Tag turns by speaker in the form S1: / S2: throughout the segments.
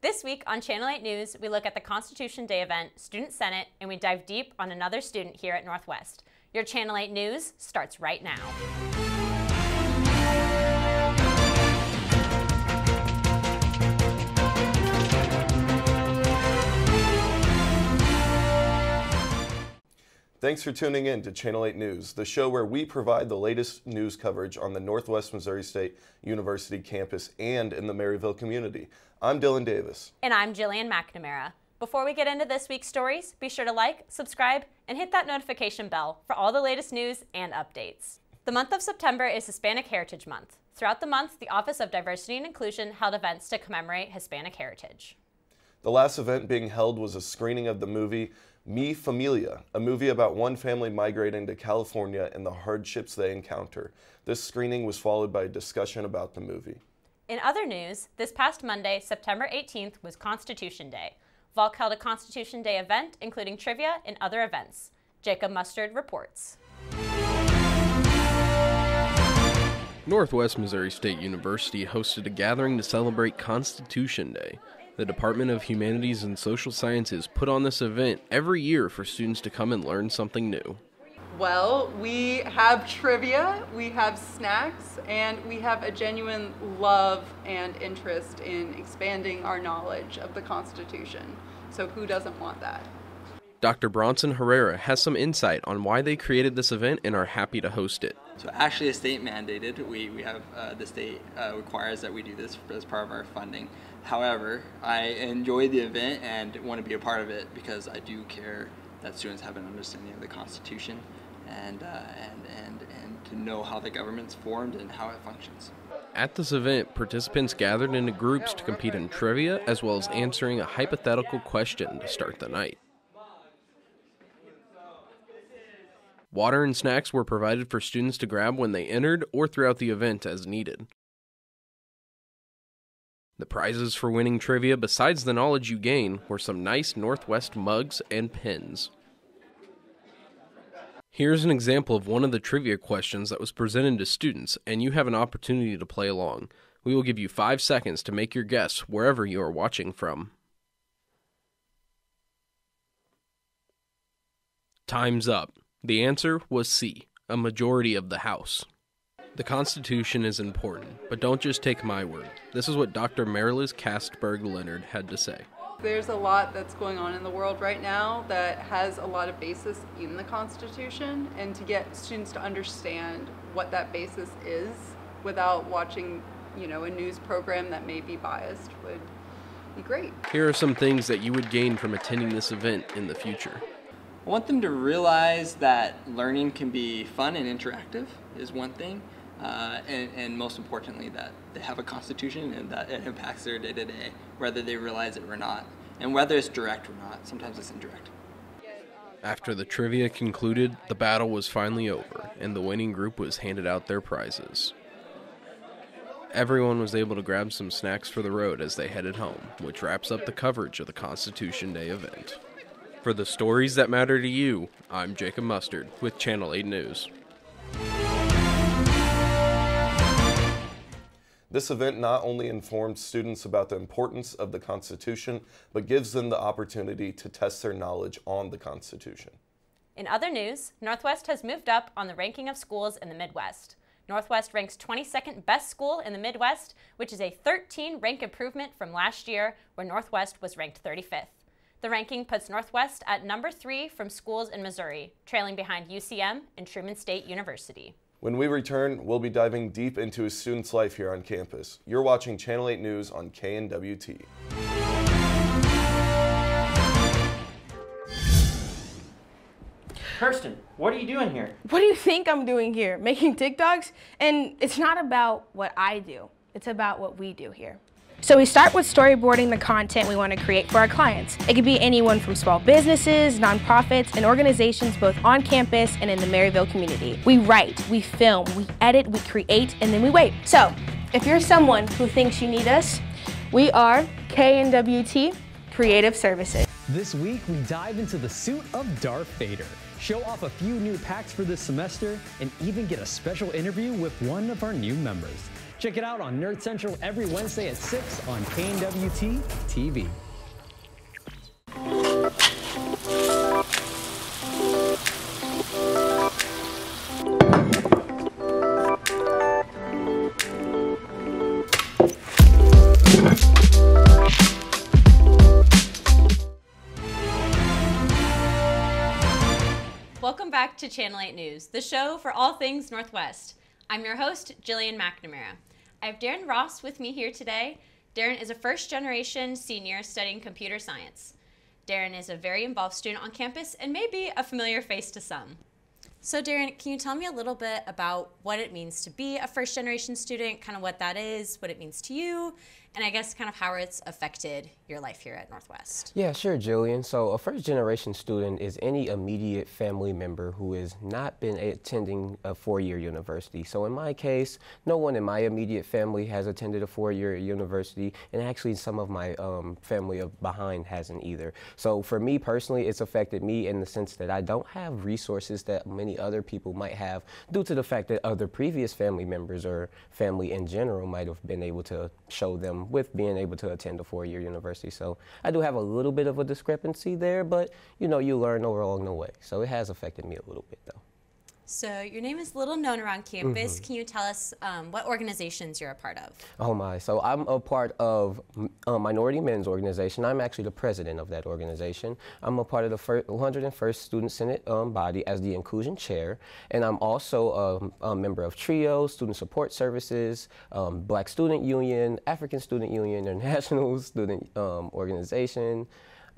S1: This week on Channel 8 News, we look at the Constitution Day event, Student Senate, and we dive deep on another student here at Northwest. Your Channel 8 News starts right now.
S2: Thanks for tuning in to Channel 8 News, the show where we provide the latest news coverage on the Northwest Missouri State University campus and in the Maryville community. I'm Dillon Davis.
S1: And I'm Jillian McNamara. Before we get into this week's stories, be sure to like, subscribe, and hit that notification bell for all the latest news and updates. The month of September is Hispanic Heritage Month. Throughout the month, the Office of Diversity and Inclusion held events to commemorate Hispanic heritage.
S2: The last event being held was a screening of the movie Mi Familia, a movie about one family migrating to California and the hardships they encounter. This screening was followed by a discussion about the movie.
S1: In other news, this past Monday, September 18th, was Constitution Day. Volk held a Constitution Day event, including trivia and other events. Jacob Mustard reports.
S3: Northwest Missouri State University hosted a gathering to celebrate Constitution Day. The Department of Humanities and Social Sciences put on this event every year for students to come and learn something new.
S4: Well, we have trivia, we have snacks, and we have a genuine love and interest in expanding our knowledge of the Constitution. So, who doesn't want that?
S3: Dr. Bronson Herrera has some insight on why they created this event and are happy to host it.
S5: So actually, a state mandated. We, we have uh, the state uh, requires that we do this as part of our funding. However, I enjoy the event and want to be a part of it because I do care that students have an understanding of the Constitution and, uh, and, and, and to know how the government's formed and how it functions.
S3: At this event, participants gathered into groups to compete in trivia as well as answering a hypothetical question to start the night. Water and snacks were provided for students to grab when they entered or throughout the event as needed. The prizes for winning trivia, besides the knowledge you gain, were some nice Northwest mugs and pins. Here's an example of one of the trivia questions that was presented to students, and you have an opportunity to play along. We will give you five seconds to make your guess wherever you are watching from. Time's up. The answer was C, a majority of the House. The Constitution is important, but don't just take my word. This is what Dr. Marilis Castberg Leonard had to say.
S4: There's a lot that's going on in the world right now that has a lot of basis in the Constitution, and to get students to understand what that basis is without watching, you know, a news program that may be biased would be great.
S3: Here are some things that you would gain from attending this event in the future.
S5: I want them to realize that learning can be fun and interactive is one thing. Uh, and, and, most importantly, that they have a constitution and that it impacts their day to day, whether they realize it or not. And whether it's direct or not, sometimes it's indirect.
S3: After the trivia concluded, the battle was finally over, and the winning group was handed out their prizes. Everyone was able to grab some snacks for the road as they headed home, which wraps up the coverage of the Constitution Day event. For the stories that matter to you, I'm Jacob Mustard with Channel 8 News.
S2: This event not only informs students about the importance of the Constitution, but gives them the opportunity to test their knowledge on the Constitution.
S1: In other news, Northwest has moved up on the ranking of schools in the Midwest. Northwest ranks 22nd best school in the Midwest, which is a 13 rank improvement from last year, where Northwest was ranked 35th. The ranking puts Northwest at number three from schools in Missouri, trailing behind UCM and Truman State University.
S2: When we return, we'll be diving deep into a student's life here on campus. You're watching Channel 8 News on KNWT.
S6: Kirsten, what are you doing here?
S7: What do you think I'm doing here? Making TikToks? And it's not about what I do, it's about what we do here. So we start with storyboarding the content we want to create for our clients. It could be anyone from small businesses, nonprofits, and organizations both on campus and in the Maryville community. We write, we film, we edit, we create, and then we wait. So if you're someone who thinks you need us, we are KNWT Creative Services.
S8: This week, we dive into the suit of Darth Vader, show off a few new packs for this semester, and even get a special interview with one of our new members. Check it out on Nerd Central every Wednesday at 6 on KNWT TV.
S1: Welcome back to Channel 8 News, the show for all things Northwest. I'm your host, Jillian McNamara. I have Daren Ross with me here today. Daren is a first generation senior studying computer science. Daren is a very involved student on campus and may be a familiar face to some. So, Daren, can you tell me a little bit about what it means to be a first generation student, kind of what that is, what it means to you, and I guess kind of how it's affected your life here at Northwest.
S6: Yeah, sure, Jillian. So, a first generation student is any immediate family member who has not been attending a four year university. So, in my case, no one in my immediate family has attended a four year university, and actually, some of my um, family of behind hasn't either. So, for me personally, it's affected me in the sense that I don't have resources that many other people might have due to the fact that other previous family members or family in general might have been able to show them Um, with being able to attend a four-year university. So I do have a little bit of a discrepancy there, but you know, you learn along the way. So it has affected me a little bit though.
S1: So your name is little known around campus. Mm-hmm. Can you tell us um, what organizations you're a part of?
S6: Oh my! So I'm a part of uh, Minority Men's Organization. I'm actually the president of that organization. I'm a part of the 101st Student Senate um, body as the inclusion chair, and I'm also a, a member of TRIO, Student Support Services, um, Black Student Union, African Student Union, International Student um, Organization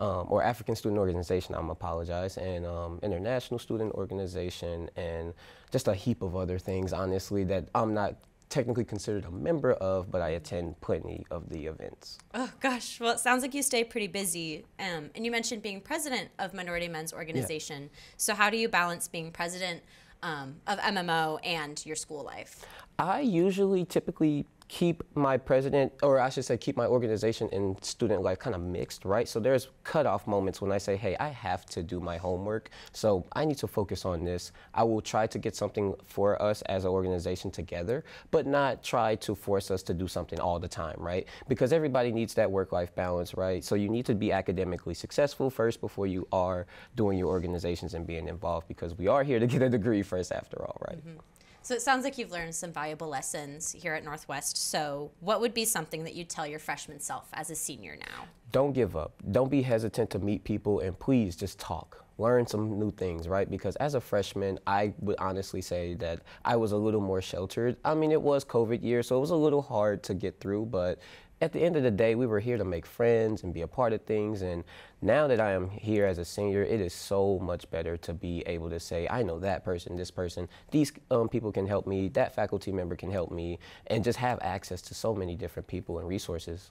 S6: um, or African Student Organization, I'm apologize, and um, International Student Organization, and just a heap of other things, honestly, that I'm not technically considered a member of, but I attend plenty of the events.
S1: Oh gosh, well, it sounds like you stay pretty busy. Um, and you mentioned being president of Minority Men's Organization. Yeah. So how do you balance being president um, of MMO and your school life?
S6: I usually typically keep my president, or I should say, keep my organization and student life kind of mixed, right? So there's cutoff moments when I say, hey, I have to do my homework, so I need to focus on this. I will try to get something for us as an organization together, but not try to force us to do something all the time, right? Because everybody needs that work-life balance, right? So you need to be academically successful first before you are doing your organizations and being involved, because we are here to get a degree first, after all, right?
S1: mm-hmm. So it sounds like you've learned some valuable lessons here at Northwest. So what would be something that you'd tell your freshman self as a senior now?
S6: Don't give up. Don't be hesitant to meet people and please just talk. Learn some new things, right? Because as a freshman, I would honestly say that I was a little more sheltered. I mean, it was COVID year, so it was a little hard to get through, but at the end of the day, we were here to make friends and be a part of things. And now that I am here as a senior, it is so much better to be able to say, I know that person, this person, these um, people can help me, that faculty member can help me, and just have access to so many different people and resources.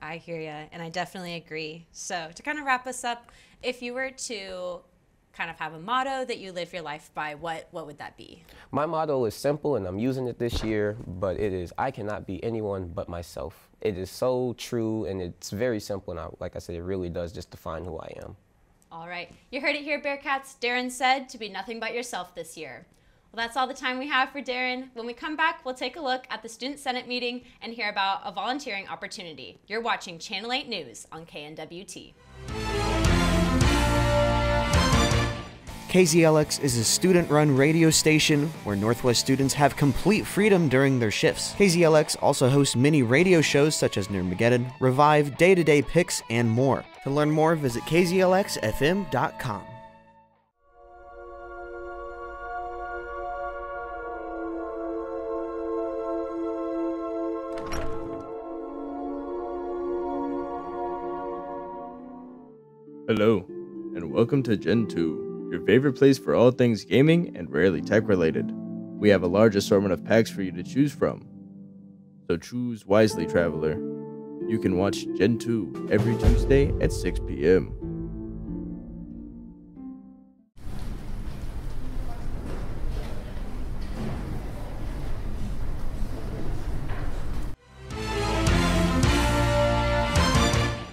S1: I hear you, and I definitely agree. So, to kind of wrap us up, if you were to kind of have a motto that you live your life by, what what would that be?
S6: My motto is simple, and I'm using it this year, but it is I cannot be anyone but myself. It is so true, and it's very simple, and I, like I said, it really does just define who I am.
S1: All right, you heard it here, Bearcats. Daren said to be nothing but yourself this year. Well, that's all the time we have for Daren. When we come back, we'll take a look at the Student Senate meeting and hear about a volunteering opportunity. You're watching Channel 8 News on KNWT.
S9: KZLX is a student run radio station where Northwest students have complete freedom during their shifts. KZLX also hosts many radio shows such as Nerdmageddon, Revive, Day to Day Picks, and more. To learn more, visit kzlxfm.com.
S10: Hello, and welcome to Gen 2 your favorite place for all things gaming and rarely tech related. We have a large assortment of packs for you to choose from. So choose wisely, traveler. You can watch Gen 2 every Tuesday at 6 p.m.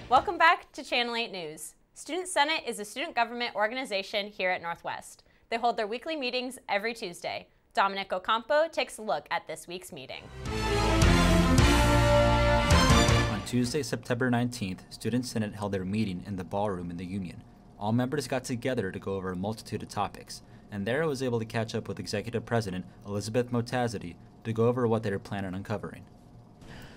S1: Welcome back to Channel 8 News. Student Senate is a student government organization here at Northwest. They hold their weekly meetings every Tuesday. Dominick Ocampo takes a look at this week's meeting.
S11: On Tuesday, September 19th, Student Senate held their meeting in the ballroom in the Union. All members got together to go over a multitude of topics, and there I was able to catch up with Executive President Elizabeth Motazedi to go over what they were planning on covering.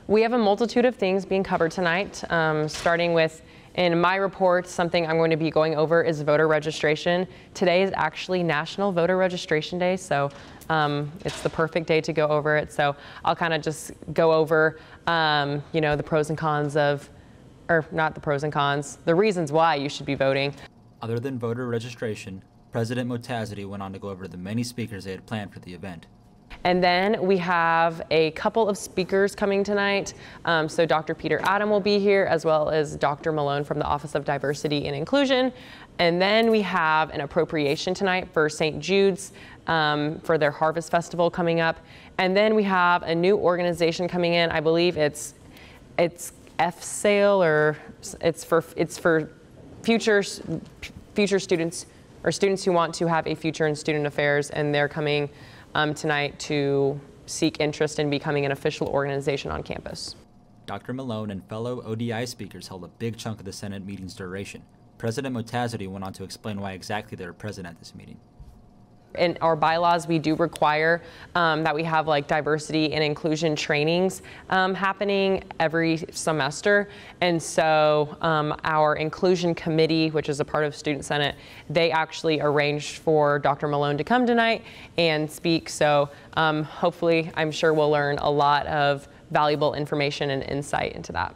S12: We have a multitude of things being covered tonight, um, starting with in my report, something I'm going to be going over is voter registration. Today is actually National Voter Registration Day, so um, it's the perfect day to go over it. So I'll kind of just go over, um, you know, the pros and cons of, or not the pros and cons, the reasons why you should be voting.
S11: Other than voter registration, President Motazedi went on to go over the many speakers they had planned for the event.
S12: And then we have a couple of speakers coming tonight. Um, so Dr. Peter Adam will be here, as well as Dr. Malone from the Office of Diversity and Inclusion. And then we have an appropriation tonight for St. Jude's um, for their Harvest Festival coming up. And then we have a new organization coming in. I believe it's it's F sale or it's for it's for future future students or students who want to have a future in student affairs, and they're coming um, tonight to seek interest in becoming an official organization on campus.
S11: Dr. Malone and fellow ODI speakers held a big chunk of the Senate meeting's duration. President Motazedi went on to explain why exactly they were present at this meeting
S12: in our bylaws, we do require um, that we have like diversity and inclusion trainings um, happening every semester. And so um, our inclusion committee, which is a part of Student Senate, they actually arranged for Dr. Malone to come tonight and speak. So um, hopefully, I'm sure we'll learn a lot of valuable information and insight into that.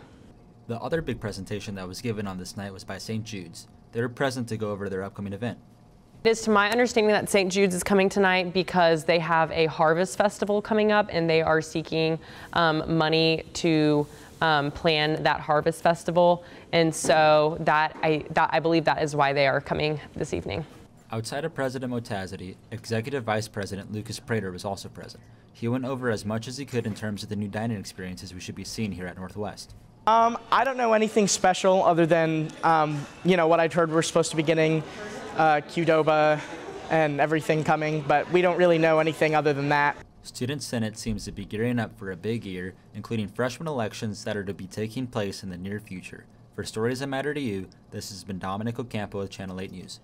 S11: The other big presentation that was given on this night was by St. Jude's. They were present to go over their upcoming event.
S12: It is to my understanding that St. Jude's is coming tonight because they have a harvest festival coming up and they are seeking um, money to um, plan that harvest festival. And so that I, that I believe that is why they are coming this evening.
S11: Outside of President Motazedi, Executive Vice President Lucas Prater was also present. He went over as much as he could in terms of the new dining experiences we should be seeing here at Northwest.
S13: Um, I don't know anything special other than, um, you know, what I'd heard we're supposed to be getting uh, Qdoba and everything coming, but we don't really know anything other than that.
S11: Student Senate seems to be gearing up for a big year, including freshman elections that are to be taking place in the near future. For stories that matter to you, this has been Dominick Ocampo with Channel 8 News.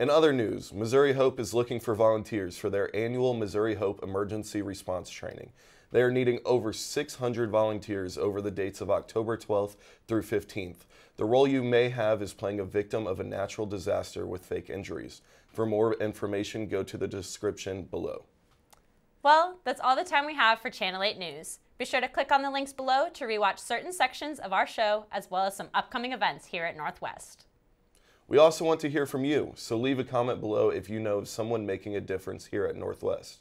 S2: In other news, Missouri Hope is looking for volunteers for their annual Missouri Hope Emergency Response Training. They are needing over 600 volunteers over the dates of October 12th through 15th. The role you may have is playing a victim of a natural disaster with fake injuries. For more information, go to the description below.
S1: Well, that's all the time we have for Channel 8 News. Be sure to click on the links below to rewatch certain sections of our show as well as some upcoming events here at Northwest.
S2: We also want to hear from you, so leave a comment below if you know of someone making a difference here at Northwest.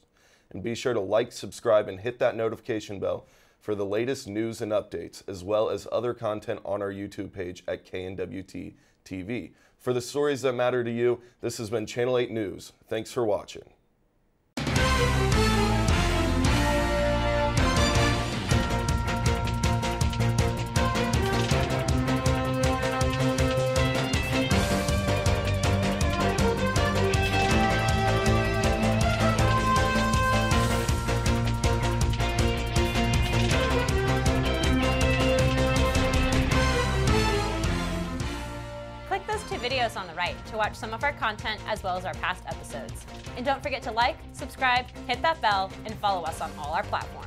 S2: And be sure to like, subscribe, and hit that notification bell for the latest news and updates, as well as other content on our YouTube page at KNWT TV. For the stories that matter to you, this has been Channel 8 News. Thanks for watching.
S1: Watch some of our content as well as our past episodes. And don't forget to like, subscribe, hit that bell, and follow us on all our platforms.